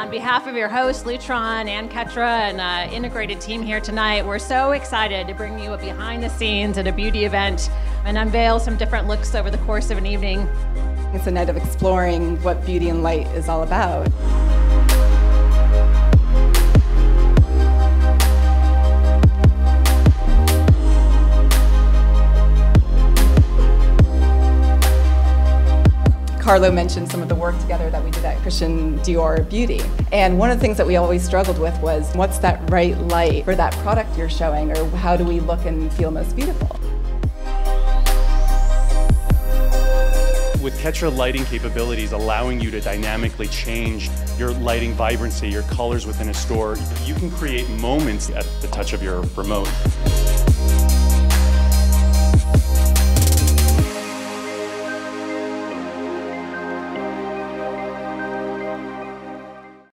On behalf of your host, Lutron and Ketra and uh, integrated team here tonight, we're so excited to bring you a behind the scenes at a beauty event and unveil some different looks over the course of an evening. It's a night of exploring what beauty and light is all about. Carlo mentioned some of the work together that we did at Christian Dior Beauty. And one of the things that we always struggled with was what's that right light for that product you're showing, or how do we look and feel most beautiful? With Ketra lighting capabilities allowing you to dynamically change your lighting vibrancy, your colors within a store, you can create moments at the touch of your remote.